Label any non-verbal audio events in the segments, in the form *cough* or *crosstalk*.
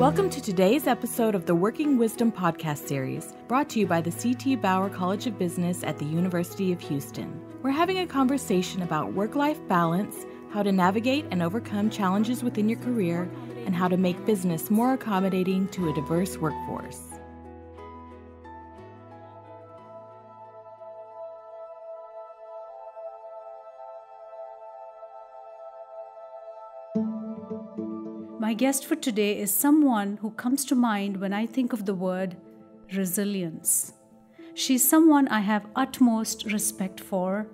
Welcome to today's episode of the Working Wisdom podcast series, brought to you by the C.T. Bauer College of Business at the University of Houston. We're having a conversation about work life balance, how to navigate and overcome challenges within your career, and how to make business more accommodating to a diverse workforce. My guest for today is someone who comes to mind when I think of the word resilience. She's someone I have utmost respect for.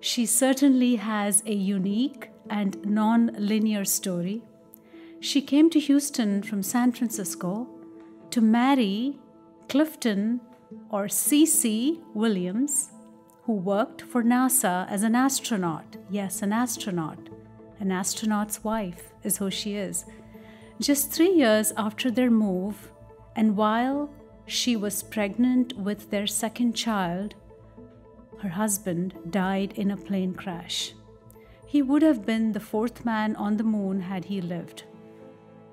She certainly has a unique and non linear story. She came to Houston from San Francisco to marry Clifton or C.C. Williams, who worked for NASA as an astronaut. Yes, an astronaut. An astronaut's wife is who she is. Just three years after their move, and while she was pregnant with their second child, her husband died in a plane crash. He would have been the fourth man on the moon had he lived.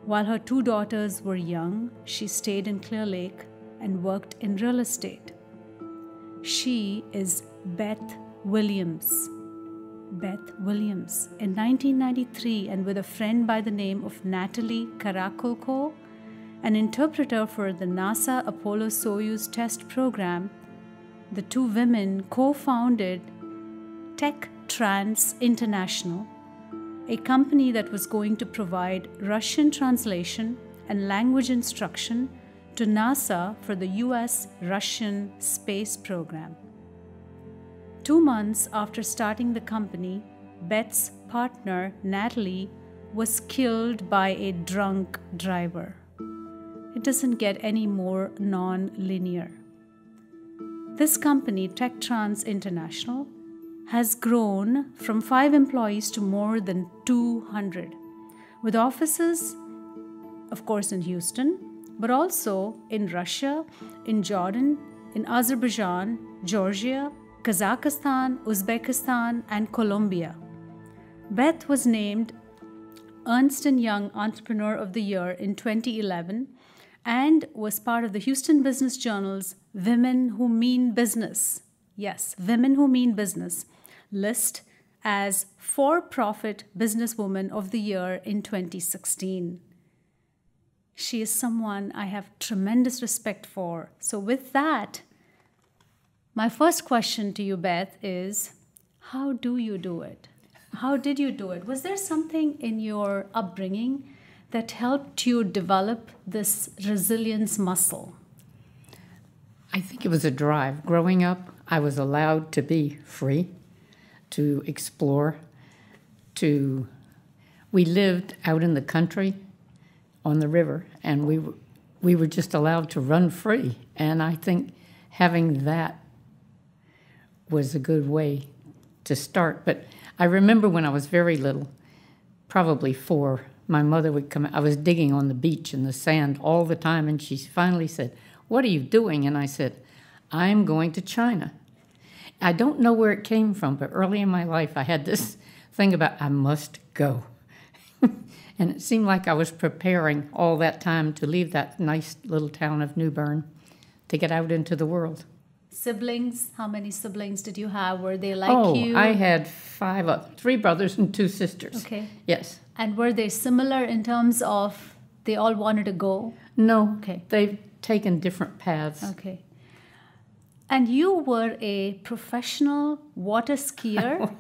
While her two daughters were young, she stayed in Clear Lake and worked in real estate. She is Beth Williams. Beth Williams in 1993 and with a friend by the name of Natalie Karakulko, an interpreter for the NASA Apollo Soyuz test program, the two women co founded Tech Trans International, a company that was going to provide Russian translation and language instruction to NASA for the US Russian space program. Two months after starting the company, Beth's partner, Natalie, was killed by a drunk driver. It doesn't get any more non linear. This company, TechTrans International, has grown from five employees to more than 200, with offices, of course, in Houston, but also in Russia, in Jordan, in Azerbaijan, Georgia, Kazakhstan, Uzbekistan, and Colombia. Beth was named Ernst & Young Entrepreneur of the Year in 2011 and was part of the Houston Business Journal's Women Who Mean Business. Yes, Women Who Mean Business list as for profit businesswoman of the year in 2016. She is someone I have tremendous respect for. So, with that, my first question to you, Beth, is how do you do it? How did you do it? Was there something in your upbringing that helped you develop this resilience muscle? I think it was a drive. Growing up, I was allowed to be free, to explore, to. We lived out in the country on the river, and we, we were just allowed to run free. And I think having that was a good way to start. But I remember when I was very little, probably four, my mother would come. I was digging on the beach in the sand all the time, and she finally said, What are you doing? And I said, I'm going to China. I don't know where it came from, but early in my life, I had this *laughs* thing about I must go. *laughs* and it seemed like I was preparing all that time to leave that nice little town of New Bern to get out into the world siblings? How many siblings did you have? Were they like oh, you? I had five uh, three brothers and two sisters. Okay. Yes. And were they similar in terms of they all wanted to go? No. Okay. They've taken different paths. Okay. And you were a professional water skier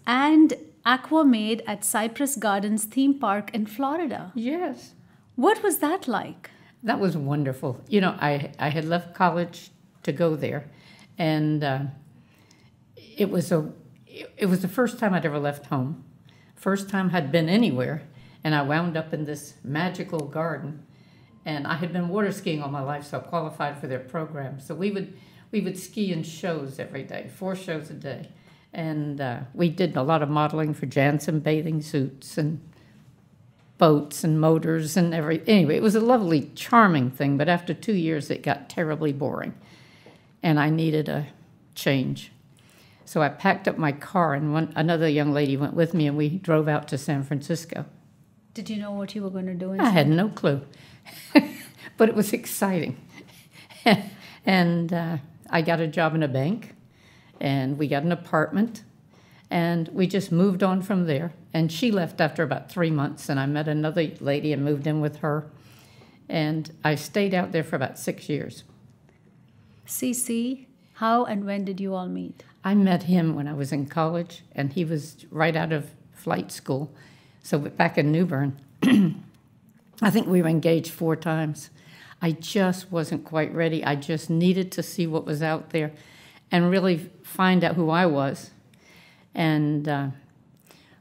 *laughs* and aquamaid at cypress gardens theme park in florida. Yes. What was that like? That was wonderful. You know i, I had left college to go there and uh, it was a it was the first time I'd ever left home, first time I'd been anywhere, and I wound up in this magical garden. And I had been water skiing all my life, so I qualified for their program. So we would we would ski in shows every day, four shows a day, and uh, we did a lot of modeling for Jantzen bathing suits and boats and motors and every anyway it was a lovely charming thing but after two years it got terribly boring and I needed a change. So I packed up my car, and one, another young lady went with me, and we drove out to San Francisco. Did you know what you were going to do? I had no clue, *laughs* but it was exciting. *laughs* and uh, I got a job in a bank, and we got an apartment, and we just moved on from there. And she left after about three months, and I met another lady and moved in with her. And I stayed out there for about six years. CC, how and when did you all meet? I met him when I was in college, and he was right out of flight school. So back in New Bern, *clears throat* I think we were engaged four times. I just wasn't quite ready. I just needed to see what was out there and really find out who I was. And uh,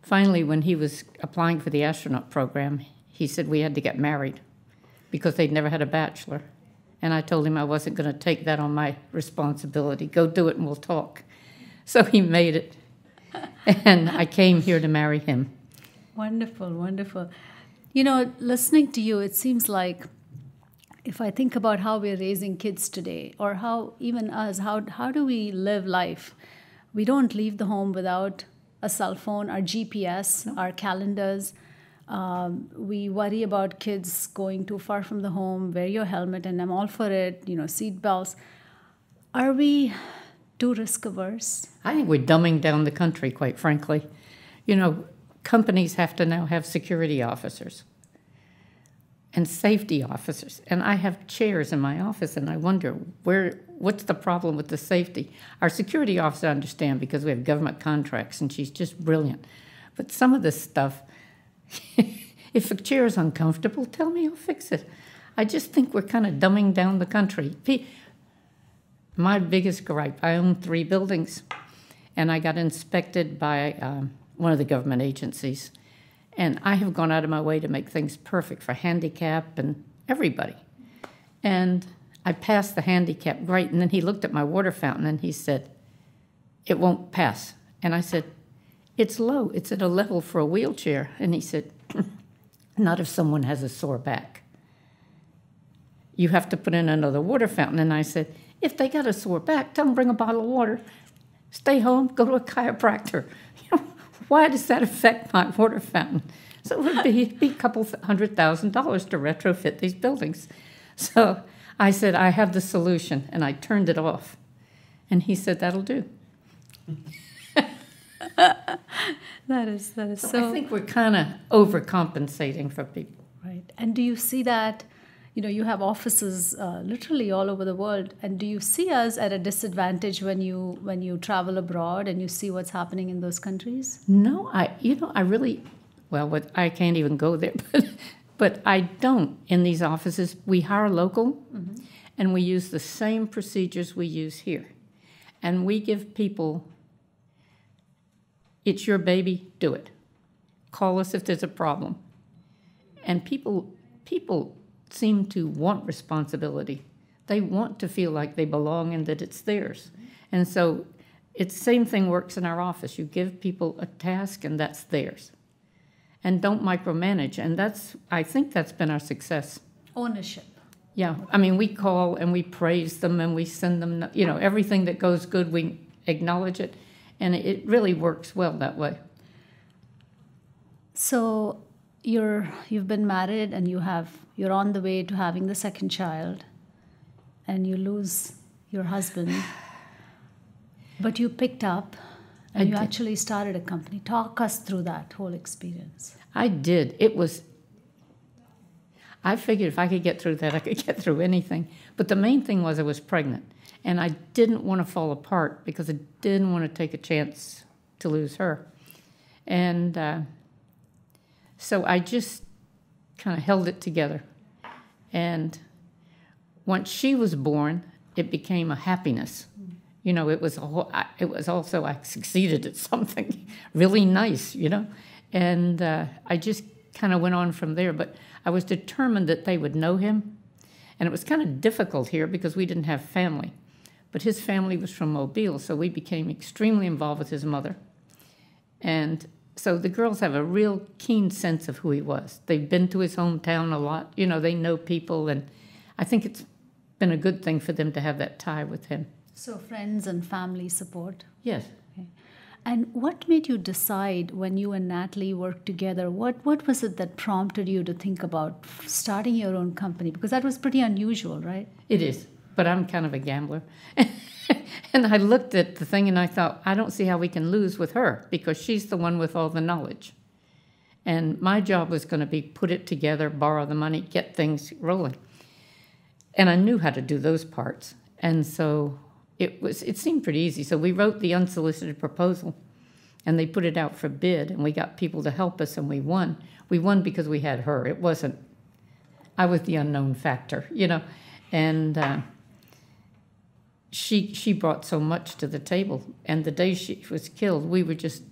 finally, when he was applying for the astronaut program, he said we had to get married because they'd never had a bachelor. And I told him I wasn't going to take that on my responsibility. Go do it and we'll talk. So he made it. *laughs* and I came here to marry him. Wonderful, wonderful. You know, listening to you, it seems like if I think about how we're raising kids today, or how even us, how, how do we live life? We don't leave the home without a cell phone, our GPS, no. our calendars. Um, we worry about kids going too far from the home. Wear your helmet, and I'm all for it. You know, seat belts. Are we too risk averse? I think we're dumbing down the country, quite frankly. You know, companies have to now have security officers and safety officers. And I have chairs in my office, and I wonder where what's the problem with the safety. Our security officer understand because we have government contracts, and she's just brilliant. But some of this stuff, *laughs* if a chair is uncomfortable, tell me, I'll fix it. I just think we're kind of dumbing down the country. My biggest gripe: I own three buildings, and I got inspected by um, one of the government agencies and I have gone out of my way to make things perfect for handicap and everybody. And I passed the handicap great. And then he looked at my water fountain and he said, It won't pass. And I said, It's low. It's at a level for a wheelchair. And he said, *laughs* Not if someone has a sore back. You have to put in another water fountain. And I said, If they got a sore back, tell them bring a bottle of water. Stay home, go to a chiropractor. *laughs* Why does that affect my water fountain? So it would be, be a couple hundred thousand dollars to retrofit these buildings. So I said, I have the solution, and I turned it off. And he said, That'll do. *laughs* that is that is so, so. I think we're kind of overcompensating for people. Right. And do you see that you know you have offices uh, literally all over the world and do you see us at a disadvantage when you when you travel abroad and you see what's happening in those countries no i you know i really well what i can't even go there *laughs* but but i don't in these offices we hire local mm-hmm. and we use the same procedures we use here and we give people it's your baby do it call us if there's a problem and people people seem to want responsibility. They want to feel like they belong and that it's theirs. And so it's the same thing works in our office. You give people a task and that's theirs. And don't micromanage. And that's I think that's been our success. Ownership. Yeah. I mean we call and we praise them and we send them you know, everything that goes good we acknowledge it. And it really works well that way. So you're you've been married and you have you're on the way to having the second child and you lose your husband. But you picked up and I you did. actually started a company. Talk us through that whole experience. I did. It was i figured if i could get through that i could *laughs* get through anything. But the main thing was i was pregnant and i didn't want to fall apart because i didn't want to take a chance to lose her and uh, so I just kind of held it together. And once she was born, it became a happiness. You know, it was a, whole, it was also I succeeded at *laughs* something really nice. You know, and uh, I just kind of went on from there. But I was determined that they would know him, and it was kind of difficult here because we didn't have family. But his family was from Mobile, so we became extremely involved with his mother. And so the girls have a real keen sense of who he was. They've been to his hometown a lot. You know, they know people, and I think it's been a good thing for them to have that tie with him. So friends and family support. Yes. Okay. And what made you decide when you and Natalie worked together? What what was it that prompted you to think about starting your own company? Because that was pretty unusual, right? It is, but I'm kind of a gambler. *laughs* and I looked at the thing and I thought, I don't see how we can lose with her because she's the one with all the knowledge. And my job was going to be put it together, borrow the money, get things rolling. And I knew how to do those parts. And so it was it seemed pretty easy. So we wrote the unsolicited proposal and they put it out for bid and we got people to help us and we won. We won because we had her. It wasn't I was the unknown factor, you know. And uh, she she brought so much to the table. And the day she was killed, we were just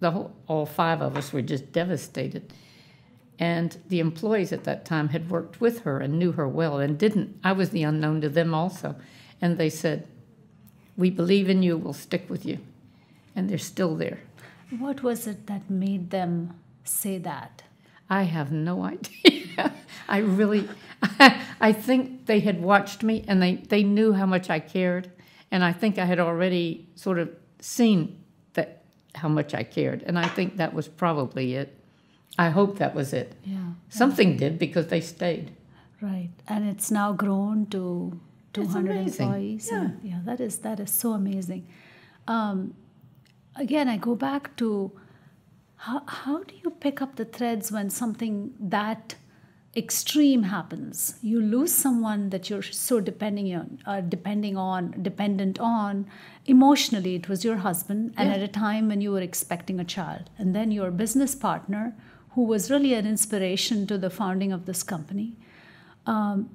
the whole, all five of us were just devastated. And the employees at that time had worked with her and knew her well and didn't. I was the unknown to them also. And they said, We believe in you, we'll stick with you. And they're still there. What was it that made them say that? I have no *laughs* idea. I really, *laughs* I think they had watched me and they, they knew how much I cared. And I think I had already sort of seen that how much I cared. And I think that was probably it. I hope that was it. Yeah. Something did because they stayed. Right. And it's now grown to 200 employees. Yeah. And, yeah, that is that is so amazing. Um, again, I go back to how, how do you pick up the threads when something that extreme happens? You lose someone that you're so depending on, uh, depending on, dependent on. Emotionally, it was your husband, and Yeah. at a time when you were expecting a child, and then your business partner, who was really an inspiration to the founding of this company. Um,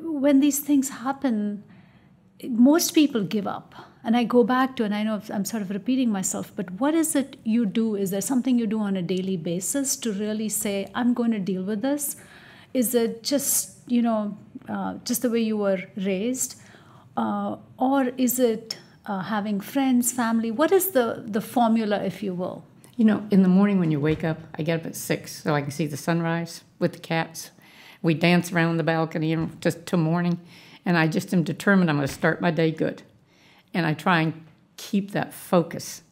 when these things happen, most people give up. And I go back to, and I know I'm sort of repeating myself, but what is it you do? Is there something you do on a daily basis to really say, I'm going to deal with this? Is it just, you know, uh, just the way you were raised? Uh, or is it uh, having friends, family? What is the, the formula, if you will? You know, in the morning when you wake up, I get up at six so I can see the sunrise with the cats. We dance around the balcony just till morning, and I just am determined I'm going to start my day good, and I try and keep that focus.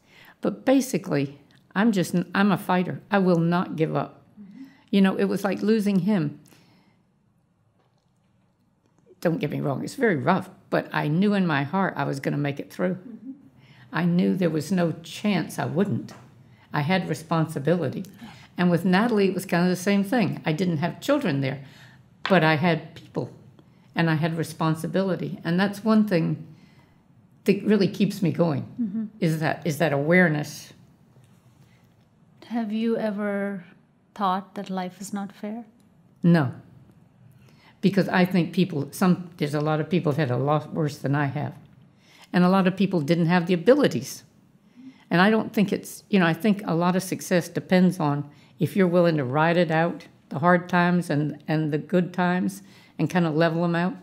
But basically, I'm just I'm a fighter. I will not give up. Mm-hmm. You know, it was like losing him. Don't get me wrong; it's very rough, but I knew in my heart I was going to make it through. Mm-hmm. I knew there was no chance I wouldn't. I had responsibility. And with Natalie, it was kind of the same thing. I didn't have children there, but I had people and I had responsibility. And that's one thing that really keeps me going mm-hmm. is that is that awareness. Have you ever thought that life is not fair? No. Because I think people some there's a lot of people have had a lot worse than I have. And a lot of people didn't have the abilities. And I don't think it's, you know, I think a lot of success depends on if you're willing to ride it out, the hard times and, and the good times, and kind of level them out.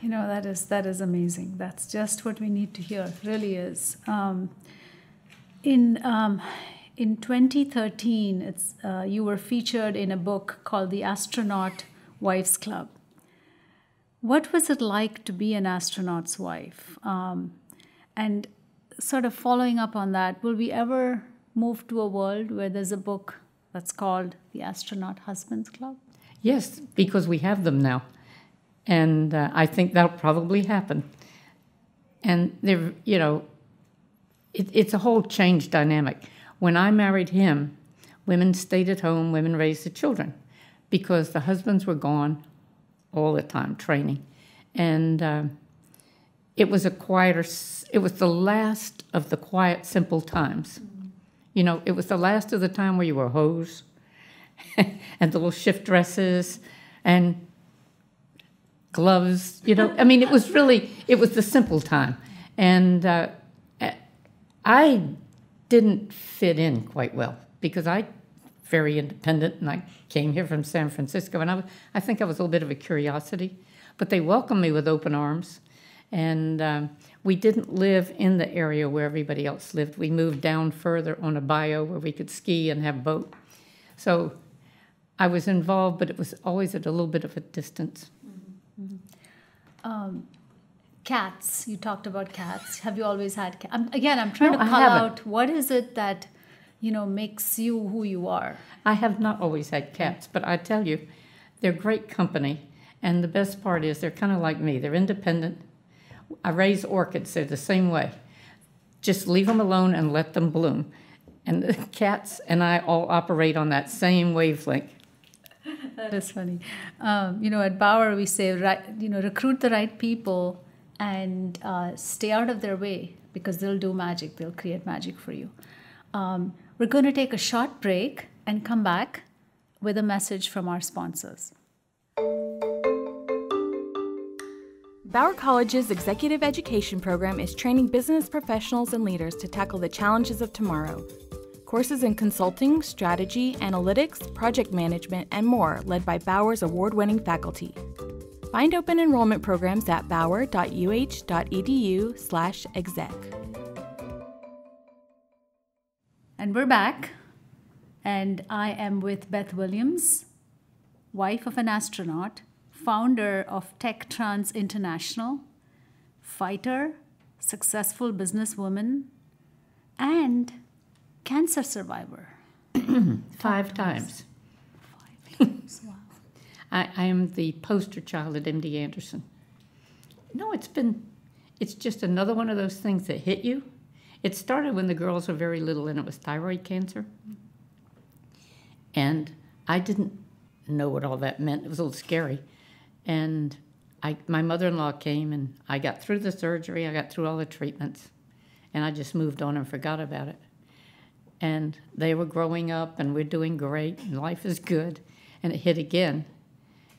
You know that is that is amazing. That's just what we need to hear. It really is. Um, in um, in 2013, it's uh, you were featured in a book called The Astronaut Wives Club. What was it like to be an astronaut's wife? Um, and sort of following up on that, will we ever move to a world where there's a book that's called The Astronaut Husbands Club? Yes, because we have them now. And uh, I think that'll probably happen. And they're, you know, it, it's a whole change dynamic. When I married him, women stayed at home, women raised the children because the husbands were gone all the time training. And uh, it was a quieter, it was the last of the quiet, simple times. You know, it was the last of the time where you were hose *laughs* and the little shift dresses and gloves. You know, I mean, it was really it was the simple time, and uh, I didn't fit in quite well because I very independent and I came here from San Francisco and I was, I think I was a little bit of a curiosity, but they welcomed me with open arms, and um, we didn't live in the area where everybody else lived. We moved down further on a bayou where we could ski and have boat. So I was involved, but it was always at a little bit of a distance. Mm-hmm. Um, cats. You talked about cats. Have you always had cats? again, I'm trying No, to call out what is it that, you know, makes you who you are. I have not always had cats, but I tell you, they're great company. And the best part is they're kind of like me. They're independent. I raise orchids. They're the same way. Just leave them alone and let them bloom. And the *laughs* cats and I all operate on that same wavelength. That is funny. Um, you know, at Bauer we say, right, you know, recruit the right people and uh, stay out of their way because they'll do magic. They'll create magic for you. Um, we're going to take a short break and come back with a message from our sponsors. Bauer College's executive education program is training business professionals and leaders to tackle the challenges of tomorrow. Courses in consulting, strategy, analytics, project management, and more led by Bauer's award winning faculty. Find open enrollment programs at bauer.uh.edu/slash exec. And we're back. And I am with Beth Williams, wife of an astronaut, founder of Tech Trans International, fighter, successful businesswoman, and cancer survivor. *clears throat* Five times. Five times. *laughs* I, I am the poster child at MD Anderson. No, it's been, it's just another one of those things that hit you. It started when the girls were very little and it was thyroid cancer. And I didn't know what all that meant. It was a little scary. And I, my mother in law came and I got through the surgery, I got through all the treatments, and I just moved on and forgot about it. And they were growing up and we're doing great and life is good. And it hit again.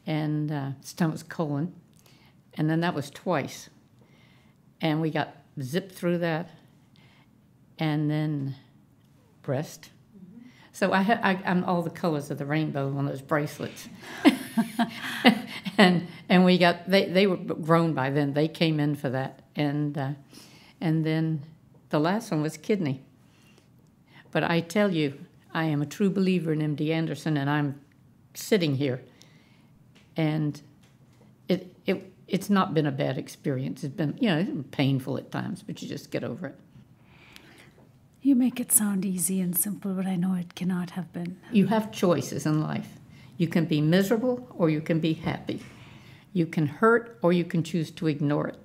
And uh, was colon. And then that was twice. And we got zipped through that. And then breast. So I, ha- I, I'm all the colors of the rainbow on those bracelets. *laughs* and and we got they, they were grown by then. They came in for that, and uh, and then the last one was kidney. But I tell you, I am a true believer in MD Anderson, and I'm sitting here, and it it it's not been a bad experience. It's been you know it's been painful at times, but you just get over it. You make it sound easy and simple, but I know it cannot have been. You have choices in life. You can be miserable or you can be happy. You can hurt or you can choose to ignore it.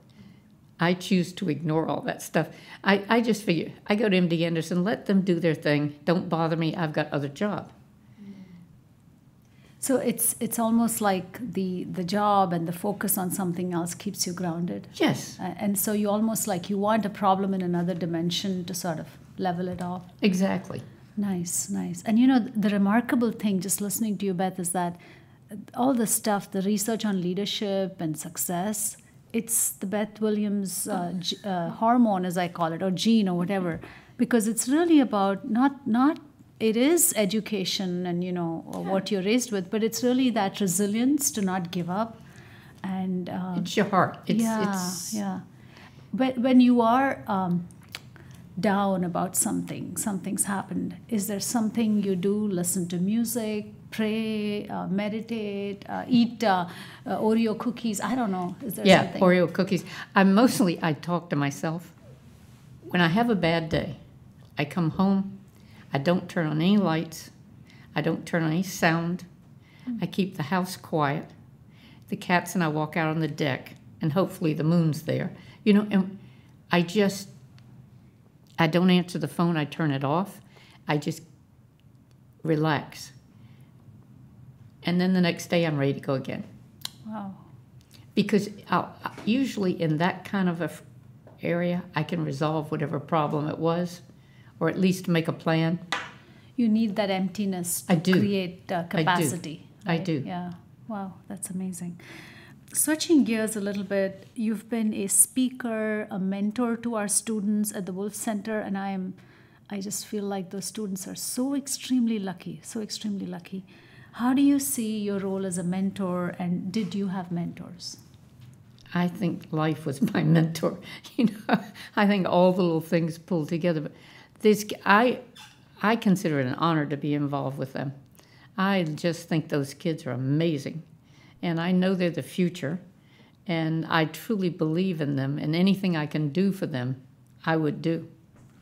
I choose to ignore all that stuff. I, I just figure, I go to MD Anderson, let them do their thing. Don't bother me. I've got other job. So it's it's almost like the the job and the focus on something else keeps you grounded. Yes, and so you almost like you want a problem in another dimension to sort of level it off. exactly. Nice, nice. And you know, the remarkable thing, just listening to you, Beth, is that all the stuff, the research on leadership and success, it's the Beth Williams uh, uh, hormone, as I call it, or gene, or whatever, because it's really about not not. It is education and you know or what you're raised with, but it's really that resilience to not give up, and um, It's your heart. It's, yeah, it's, yeah. But when you are um, down about something, something's happened. Is there something you do? Listen to music, pray, uh, meditate, uh, eat uh, uh, Oreo cookies. I don't know. Is there Yeah, something? Oreo cookies. I mostly I talk to myself. When I have a bad day, I come home. I don't turn on any lights. I don't turn on any sound. I keep the house quiet. The cats and I walk out on the deck, and hopefully the moon's there. You know, and I just I don't answer the phone. I turn it off. I just relax. And then the next day I'm ready to go again wow. because I'll, usually in that kind of a f- area i can resolve whatever problem it was or at least make a plan You need that emptiness to I do. create uh, I do. capacity. I do. Yeah. Wow, that's amazing. Switching gears a little bit, you've been a speaker, a mentor to our students at the Wolff Center, and I am, I just feel like those students are so extremely lucky, so extremely lucky. How do you see your role as a mentor, and did you have mentors? i think life was my *laughs* mentor you know i think all the little things pulled together but this i i consider it an honor to be involved with them i just think those kids are amazing and i know they're the future And I truly believe in them, and anything I can do for them, I would do.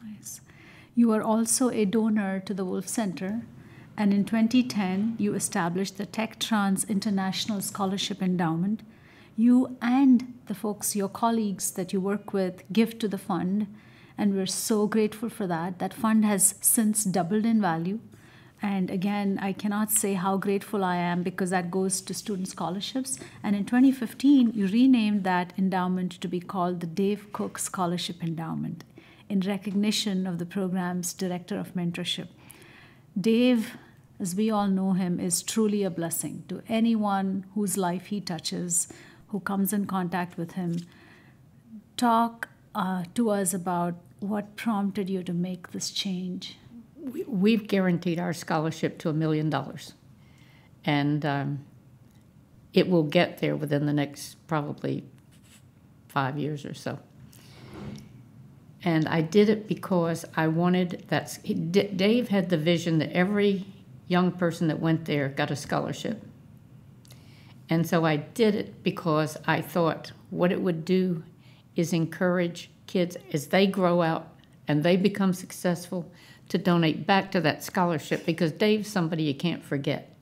Nice. You are also a donor to the Wolff Center, and in 2010, you established the Tech Trans International Scholarship Endowment. You and the folks, your colleagues that you work with, give to the fund, and we're so grateful for that. That fund has since doubled in value. And again, I cannot say how grateful I am because that goes to student scholarships. And in 2015, you renamed that endowment to be called the Dave Cook Scholarship Endowment in recognition of the program's director of mentorship. Dave, as we all know him, is truly a blessing to anyone whose life he touches, who comes in contact with him. Talk uh, to us about what prompted you to make this change. We've guaranteed our scholarship to a million dollars, and um, it will get there within the next probably five years or so. And I did it because I wanted that. Dave had the vision that every young person that went there got a scholarship. And so I did it because I thought what it would do is encourage kids as they grow out and they become successful to donate back to that scholarship because Dave's somebody you can't forget.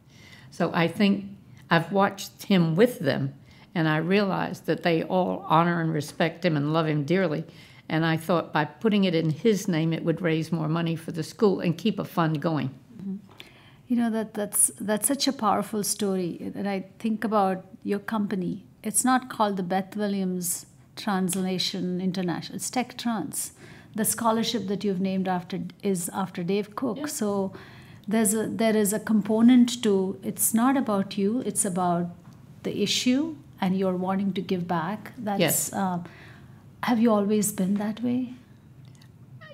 So I think I've watched him with them and I realized that they all honor and respect him and love him dearly. And I thought by putting it in his name, it would raise more money for the school and keep a fund going. You know that that's that's such a powerful story. That I think about your company. It's not called the Beth Williams Translation International. It's Tech Trans. The scholarship that you've named after is after Dave Cook. Yeah. So there's a there is a component to it's not about you. It's about the issue, and you're wanting to give back. That's. Yes. Uh, have you always been that way?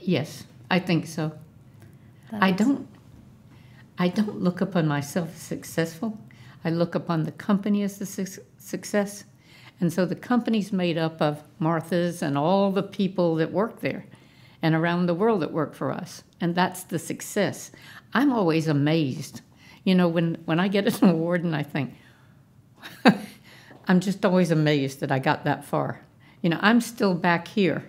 Yes, I think so. That I don't. I don't look upon myself as successful. I look upon the company as the su- success. And so the company's made up of Martha's and all the people that work there and around the world that work for us. And that's the success. I'm always amazed. You know, when, when I get an *laughs* award and I think, *laughs* I'm just always amazed that I got that far. You know, I'm still back here.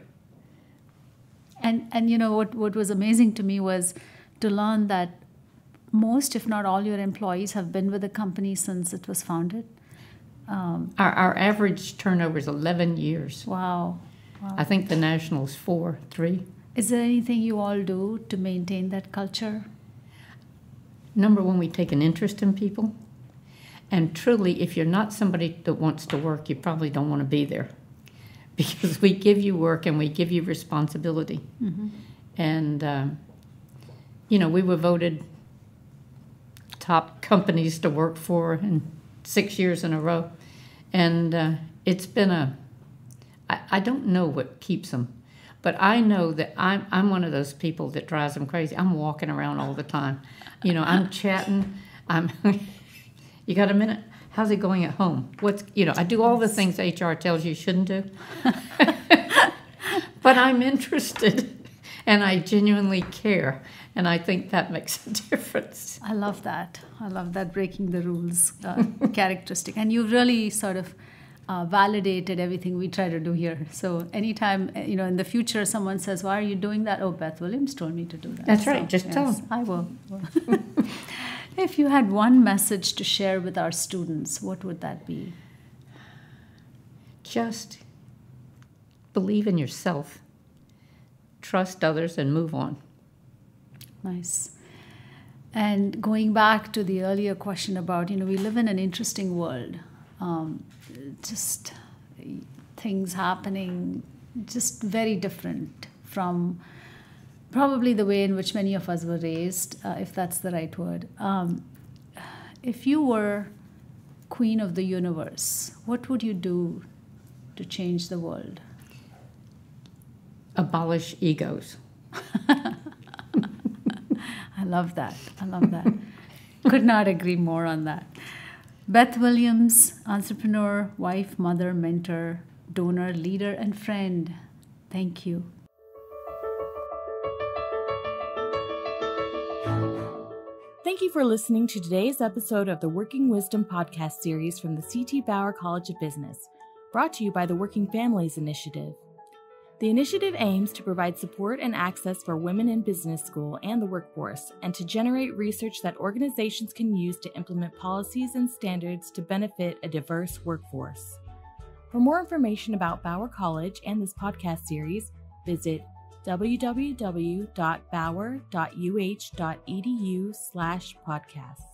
And, and you know, what, what was amazing to me was to learn that most, if not all, your employees have been with the company since it was founded. Um, our, our average turnover is 11 years. Wow. wow. I think the national is four, three. Is there anything you all do to maintain that culture? Number one, we take an interest in people. And truly, if you're not somebody that wants to work, you probably don't want to be there *laughs* because we give you work and we give you responsibility. Mm-hmm. And, um, you know, we were voted top companies to work for in six years in a row. And uh, it's been a, I, I don't know what keeps them, but I know that I'm, I'm one of those people that drives them crazy. I'm walking around all the time. You know, I'm chatting. I'm, *laughs* you got a minute? How's it going at home? What's, you know, I do all the things HR tells you shouldn't do. *laughs* but I'm interested and I genuinely care. And I think that makes a *laughs* difference. I love that. I love that breaking the rules uh, *laughs* characteristic. And you've really sort of uh, validated everything we try to do here. So anytime, uh, you know, in the future someone says, why are you doing that? Oh, Beth Williams told me to do that. That's so, right. Just yes, tell them. I will. *laughs* if you had one message to share with our students, what would that be? Just believe in yourself, trust others, and move on. Nice. And going back to the earlier question about, you know, we live in an interesting world. Um, just things happening, just very different from probably the way in which many of us were raised, uh, if that's the right word. Um, if you were queen of the universe, what would you do to change the world? Abolish egos. *laughs* Love that. I love that. Could not agree more on that. Beth Williams, entrepreneur, wife, mother, mentor, donor, leader, and friend. Thank you. Thank you for listening to today's episode of the Working Wisdom podcast series from the C.T. Bauer College of Business brought to you by the Working Families Initiative. The initiative aims to provide support and access for women in business school and the workforce, and to generate research that organizations can use to implement policies and standards to benefit a diverse workforce. For more information about Bauer College and this podcast series, visit www.bauer.uh.edu/podcast.